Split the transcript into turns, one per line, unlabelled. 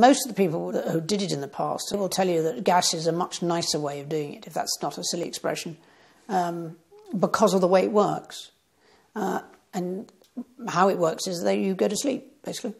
Most of the people who did it in the past will tell you that gas is a much nicer way of doing it, if that's not a silly expression, um, because of the way it works. Uh, and how it works is that you go to sleep, basically.